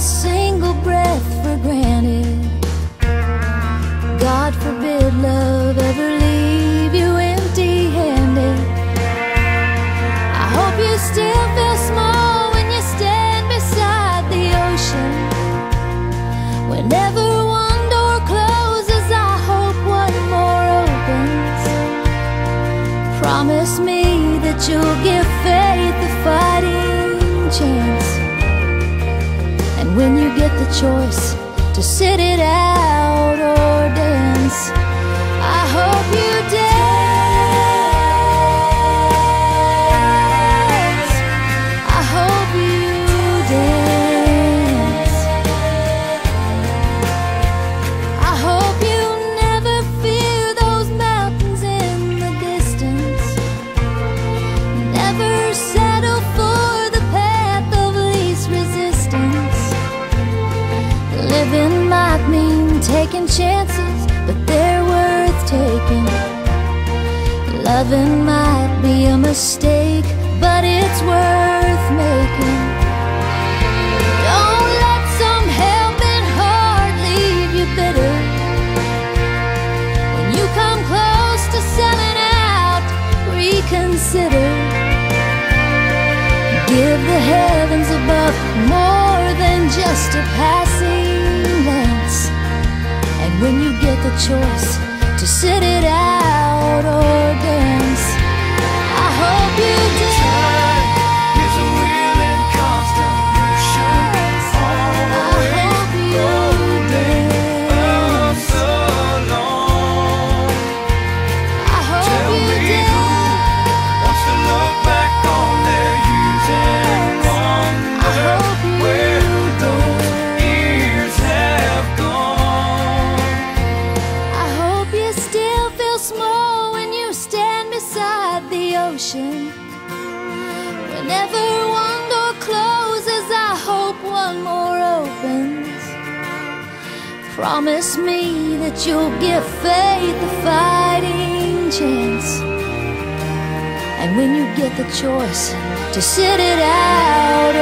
single breath for granted. God forbid love to sit it out or dance, I hope you dance. I hope you dance. I hope you never fear those mountains in the distance. Never settle chances, but they're worth taking. Loving might be a mistake, but it's worth making. Don't let some heart leave you bitter. When you come close to selling out, reconsider. Give the heavens above more than just a passing choice to sit it out ocean. Whenever one door closes, I hope one more opens. Promise me that you'll give faith a fighting chance. And when you get the choice to sit it out